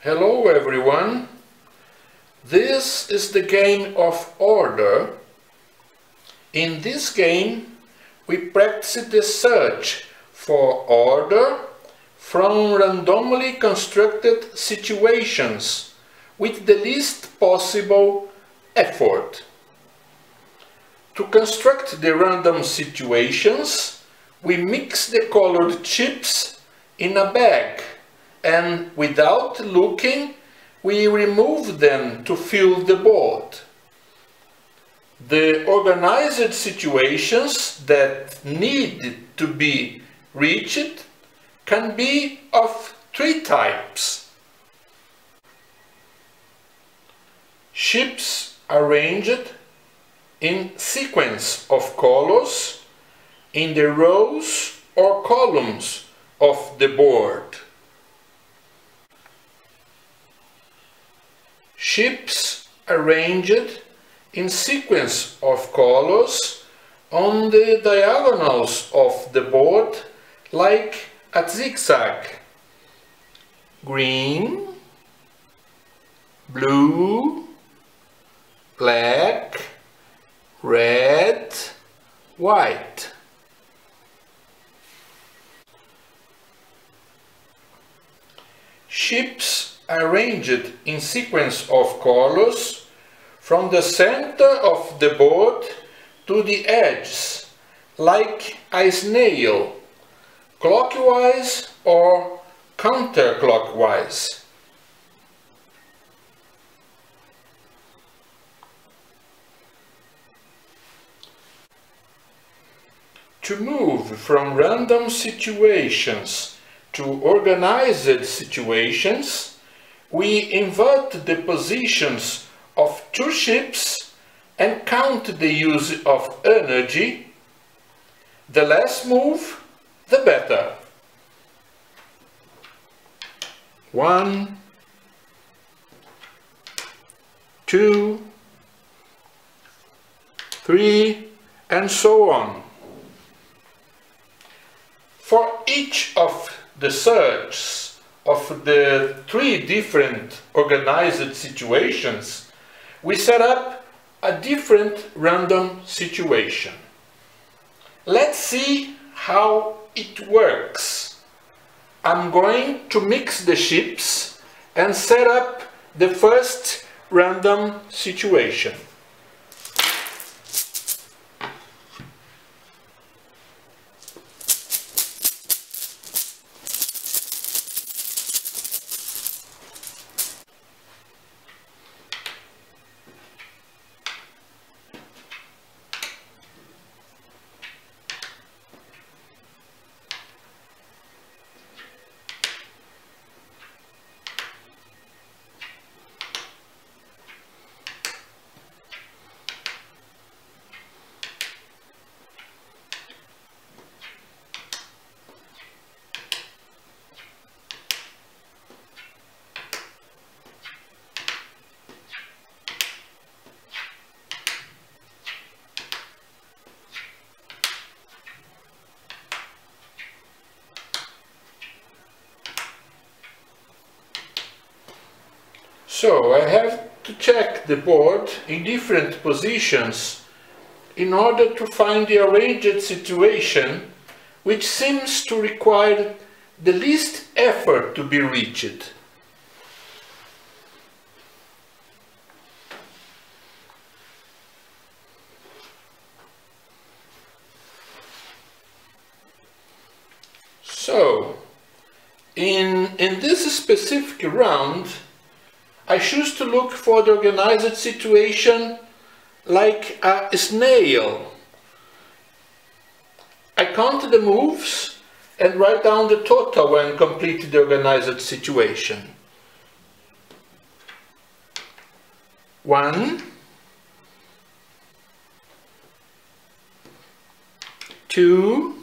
Hello everyone. This is the game of order. In this game we practice the search for order from randomly constructed situations with the least possible effort. To construct the random situations, we mix the colored chips in a bag and without looking, we remove them to fill the board. The organized situations that need to be reached can be of three types. Ships arranged in sequence of colors in the rows or columns of the board. Ships arranged in sequence of colors on the diagonals of the board like a zigzag. Green, blue, black, red, white. Ships arranged in sequence of colors from the center of the board to the edges, like a snail, clockwise or counterclockwise. To move from random situations to organized situations, we invert the positions of two ships and count the use of energy. The less move, the better. One, two, three, and so on. For each of the search of the three different organized situations, we set up a different random situation. Let's see how it works. I'm going to mix the ships and set up the first random situation. So I have to check the board in different positions in order to find the arranged situation which seems to require the least effort to be reached. So, in, in this specific round, I choose to look for the organized situation like a snail. I count the moves and write down the total when completed the organized situation. One, two,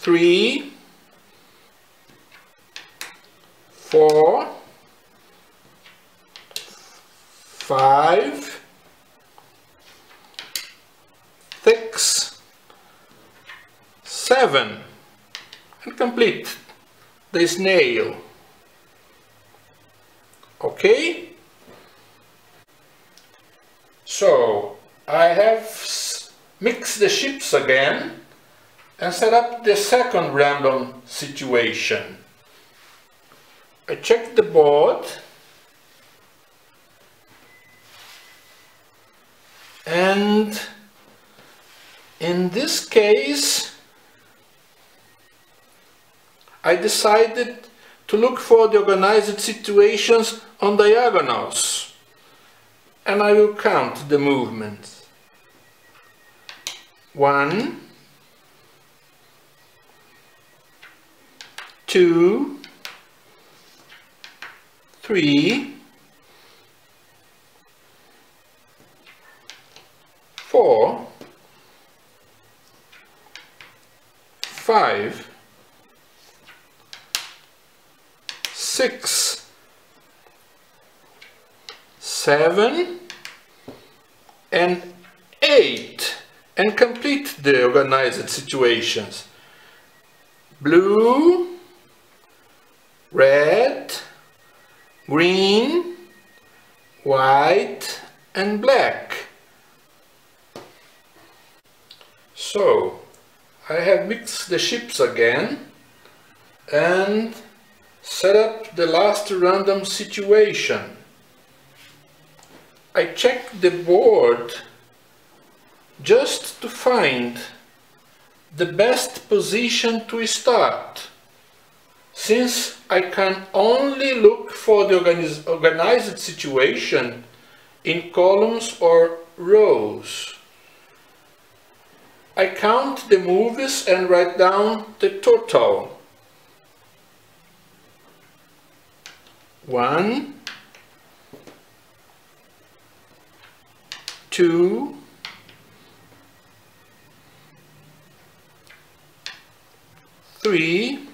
three, four, five, six, 7 and complete the snail. Okay? So I have mixed the ships again and set up the second random situation. I check the board and in this case I decided to look for the organized situations on diagonals and I will count the movements. One, two, three, four, five, six, seven, and eight, and complete the organized situations. Blue, red, green, white, and black. So, I have mixed the ships again and set up the last random situation. I check the board just to find the best position to start since I can only look for the organiz organized situation in columns or rows. I count the movies and write down the total. One, two, three,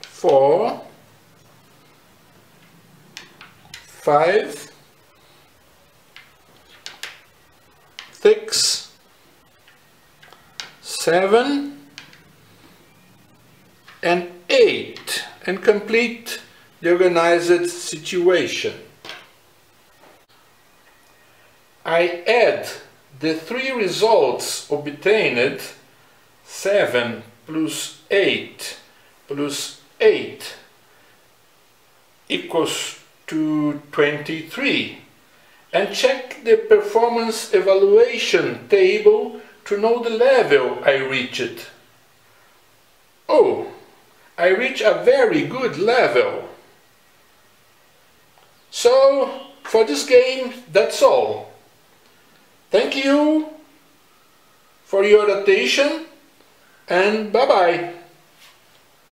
four, five, 7 and 8 and complete the organized situation. I add the three results obtained 7 plus 8 plus 8 equals to 23 and check the performance evaluation table to know the level I reached. Oh, I reach a very good level. So, for this game, that's all. Thank you for your attention and bye-bye.